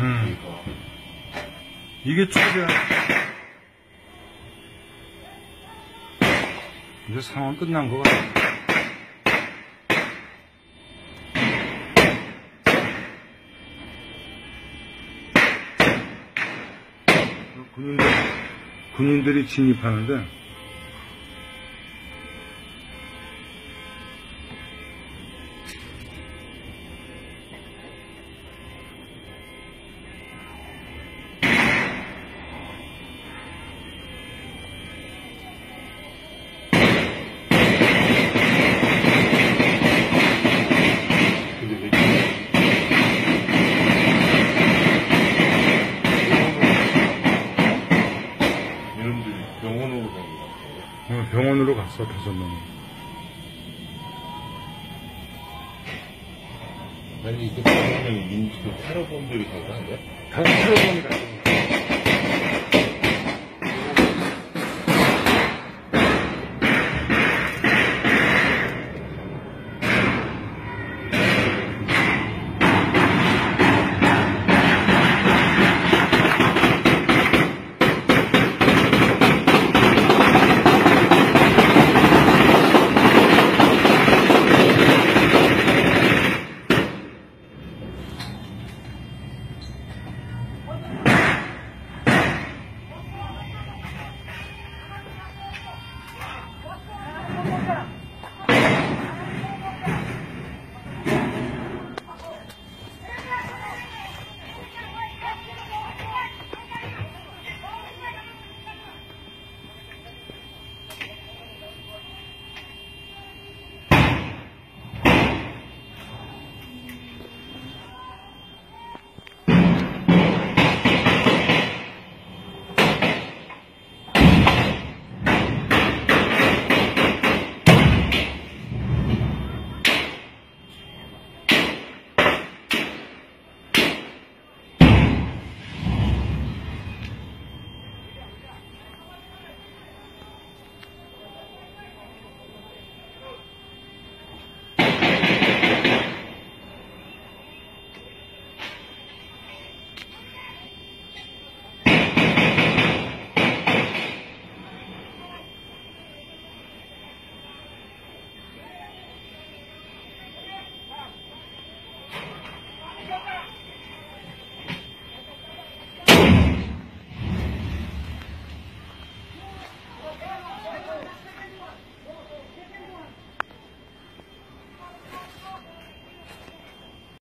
음. 이게 최대한 이제 상황 끝난 거 같아 군인들, 군인들이 진입하는데 병원으로 갔어, 다섯 명이. 아니, 이게 병원은 민주 테러범들이 간거 아니야? 다 새로운 갔어.